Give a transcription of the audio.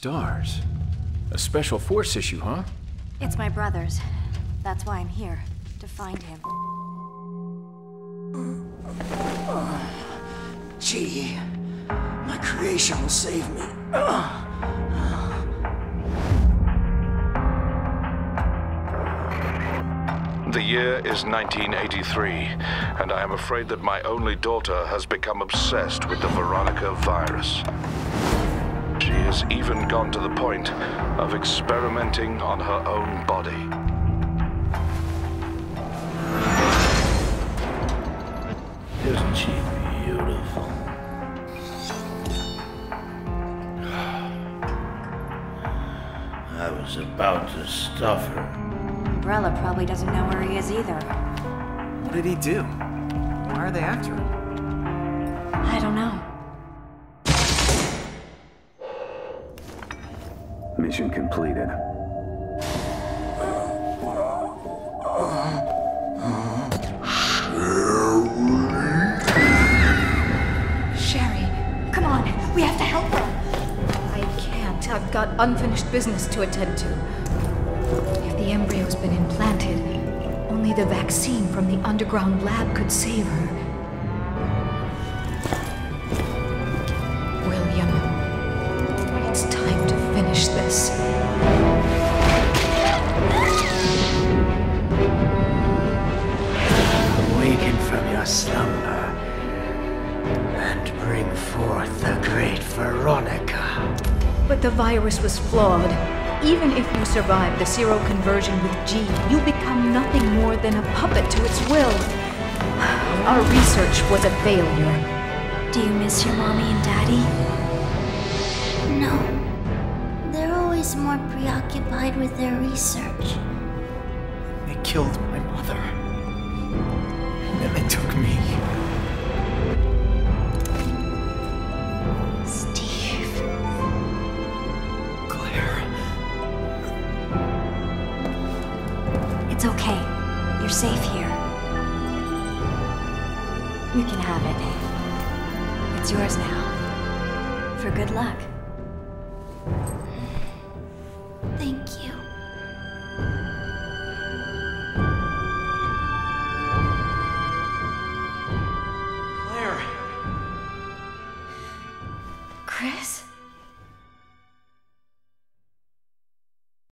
stars. A special force issue, huh? It's my brother's. That's why I'm here. To find him. G, my creation will save me. The year is 1983, and I am afraid that my only daughter has become obsessed with the Veronica virus. She has even gone to the point of experimenting on her own body. Isn't she beautiful? I was about to stuff her. Umbrella probably doesn't know where he is either. What did he do? Why are they after him? Mission completed. Sherry, Sherry, come on. We have to help her. I can't. I've got unfinished business to attend to. If the embryo's been implanted, only the vaccine from the underground lab could save her. Finish this. Awaken from your slumber and bring forth the great Veronica. But the virus was flawed. Even if you survive the zero conversion with G, you become nothing more than a puppet to its will. Our research was a failure. Do you miss your mommy and daddy? No. More preoccupied with their research. They killed my mother. And then they took me. Steve. Claire. It's okay. You're safe here. You can have it. It's yours now. For good luck. Thank you. Claire! Chris?